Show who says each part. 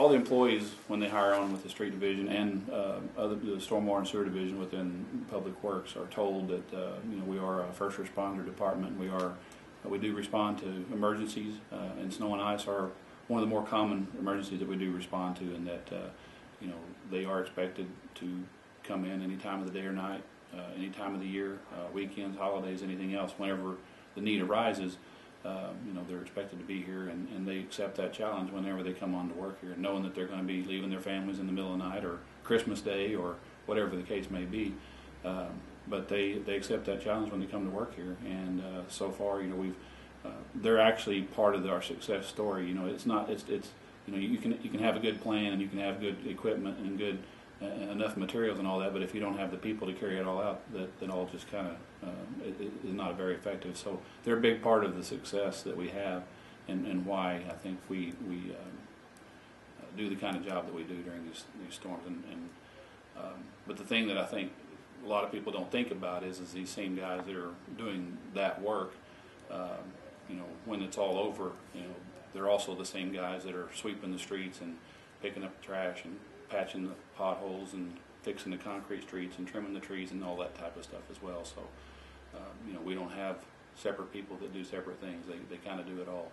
Speaker 1: all the employees, when they hire on with the street division and uh, other, the stormwater and sewer division within Public Works are told that, uh, you know, we are a first responder department. We are, we do respond to emergencies, uh, and snow and ice are one of the more common emergencies that we do respond to, and that, uh, you know, they are expected to come in any time of the day or night, uh, any time of the year, weekends, holidays, anything else, whenever the need arises. Um, you know, they're expected to be here and, and they accept that challenge whenever they come on to work here, knowing that they're going to be leaving their families in the middle of the night or Christmas Day or whatever the case may be. Um, but they, they accept that challenge when they come to work here. And uh, so far, you know, we've uh, they're actually part of our success story. You know, it's not it's it's you know you can you can have a good plan and you can have good equipment and good uh, enough materials and all that, but if you don't have the people to carry it all out, that that all just kind of uh, it, not very effective. So they're a big part of the success that we have, and, and why I think we we um, do the kind of job that we do during these these storms. And, and um, but the thing that I think a lot of people don't think about is is these same guys that are doing that work. Um, you know, when it's all over, you know, they're also the same guys that are sweeping the streets and picking up the trash and patching the potholes and fixing the concrete streets and trimming the trees and all that type of stuff as well. So, Um, you know, we don't have separate people that do separate things. They, they kind of do it all.